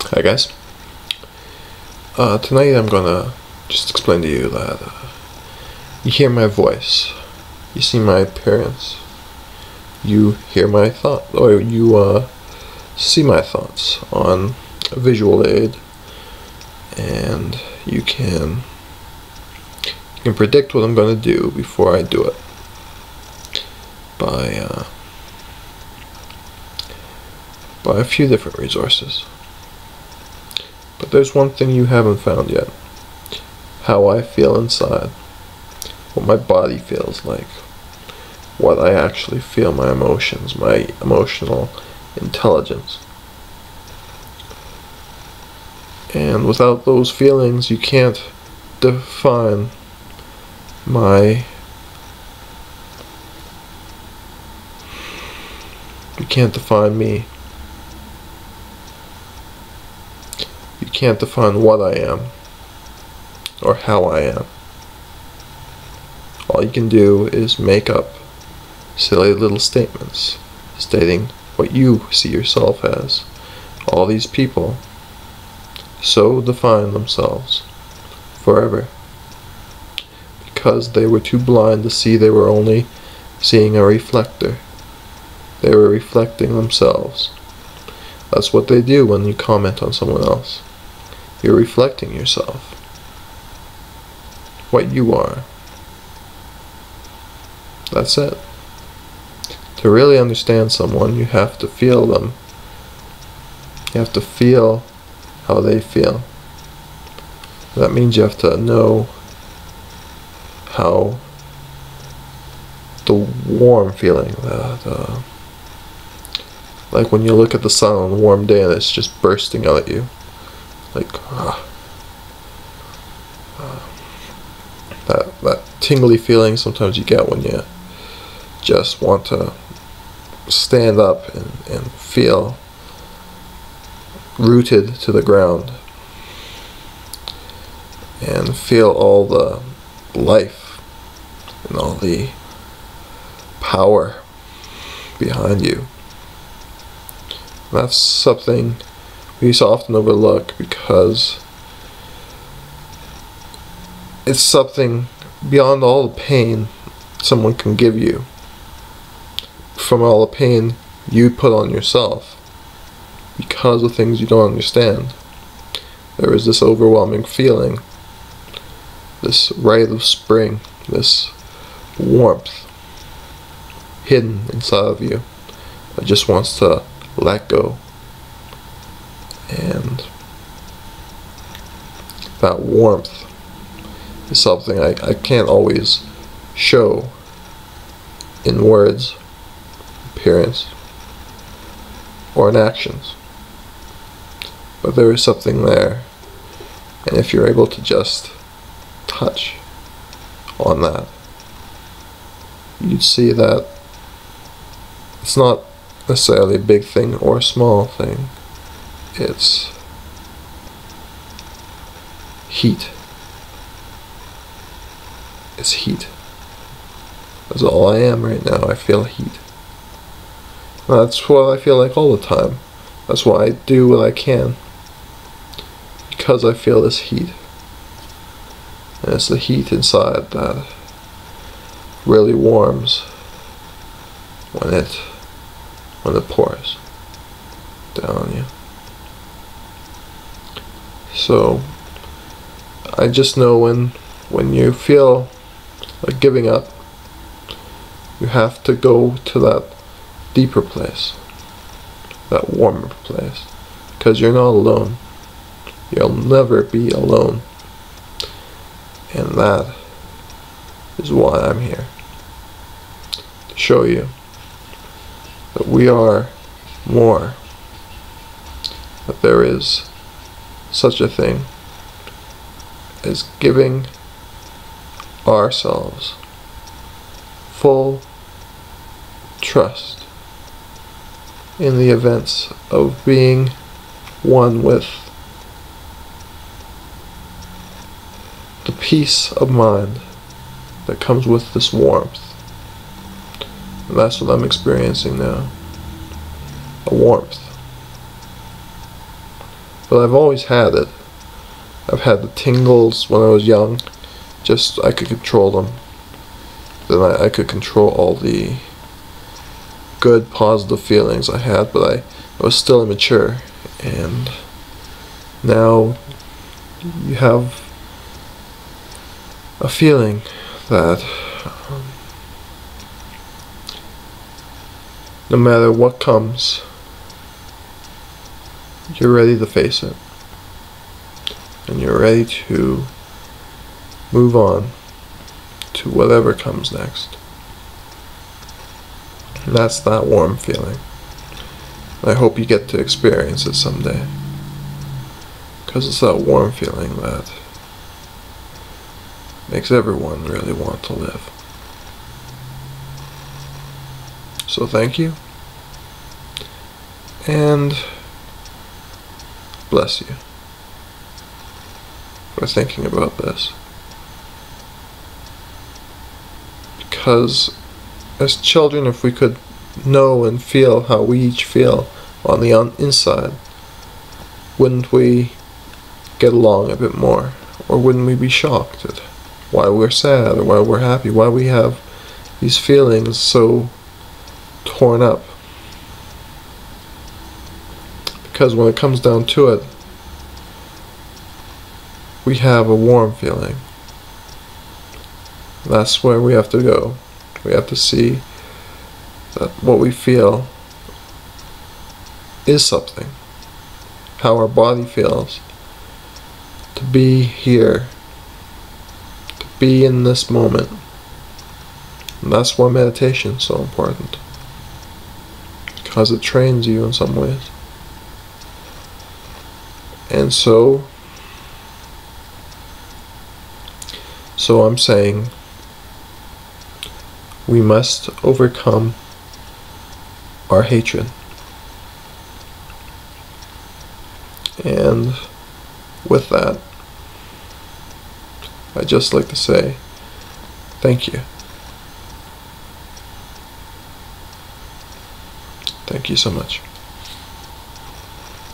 Hi guys. Uh, tonight I'm gonna just explain to you that uh, you hear my voice, you see my appearance, you hear my thought, or you uh, see my thoughts on a visual aid, and you can you can predict what I'm gonna do before I do it by uh, by a few different resources. But there's one thing you haven't found yet. How I feel inside. What my body feels like. What I actually feel, my emotions, my emotional intelligence. And without those feelings, you can't define my. You can't define me. Can't define what I am or how I am. All you can do is make up silly little statements stating what you see yourself as. All these people so define themselves forever because they were too blind to see they were only seeing a reflector. They were reflecting themselves. That's what they do when you comment on someone else. You're reflecting yourself. What you are. That's it. To really understand someone, you have to feel them. You have to feel how they feel. That means you have to know how the warm feeling, the like when you look at the sun on a warm day and it's just bursting out at you like uh, uh, that that tingly feeling sometimes you get when you just want to stand up and, and feel rooted to the ground and feel all the life and all the power behind you. That's something we so often overlook because it's something beyond all the pain someone can give you from all the pain you put on yourself because of things you don't understand. There is this overwhelming feeling, this rite of spring, this warmth hidden inside of you that just wants to let go and that warmth is something I, I can't always show in words, appearance, or in actions. But there is something there, and if you're able to just touch on that, you'd see that it's not necessarily a big thing or a small thing it's heat. It's heat. That's all I am right now. I feel heat. That's what I feel like all the time. That's why I do what I can. Because I feel this heat. And it's the heat inside that really warms when it when it pours down on you. So I just know when when you feel like giving up, you have to go to that deeper place, that warmer place, because you're not alone. You'll never be alone. And that is why I'm here. To show you that we are more. That there is such a thing as giving ourselves full trust in the events of being one with the peace of mind that comes with this warmth. And that's what I'm experiencing now. A warmth But I've always had it. I've had the tingles when I was young. Just I could control them. Then I, I could control all the good positive feelings I had, but I, I was still immature. And now you have a feeling that um, no matter what comes, you're ready to face it. And you're ready to move on to whatever comes next. And that's that warm feeling. I hope you get to experience it someday. Because it's that warm feeling that makes everyone really want to live. So thank you. And bless you for thinking about this. Because as children, if we could know and feel how we each feel on the inside, wouldn't we get along a bit more? Or wouldn't we be shocked at why we're sad or why we're happy, why we have these feelings so torn up? Because when it comes down to it, we have a warm feeling. That's where we have to go. We have to see that what we feel is something. How our body feels. To be here. To be in this moment. And that's why meditation is so important. Because it trains you in some ways. And so, so I'm saying we must overcome our hatred. And with that, I'd just like to say thank you. Thank you so much.